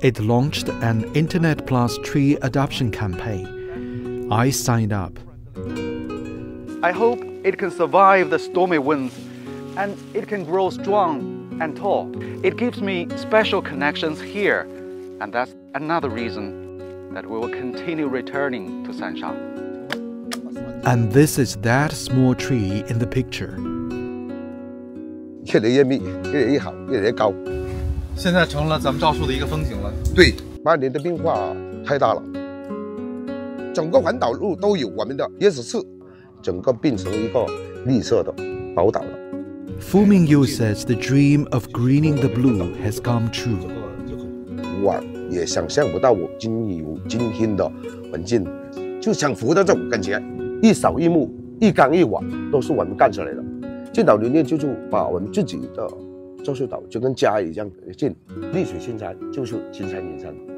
It launched an Internet Plus tree adoption campaign. I signed up. I hope it can survive the stormy winds and it can grow strong and tall. It gives me special connections here, and that's another reason that we will continue returning to Sansha. And this is that small tree in the picture. 现在成了咱们赵树的一个风景了。对，八年的变化太大了，整个环岛路都有我们的椰子树，整个变成一个绿色的宝岛了。Fu Mingyu says the dream of greening the blue has come true. 我也想象不到我今有今天的环境，就享福的这种感觉，一草一木，一缸一瓦都是我们干出来的。建岛理念就是把我们自己的樟树岛就跟家一样近，绿水青山就是金山银山。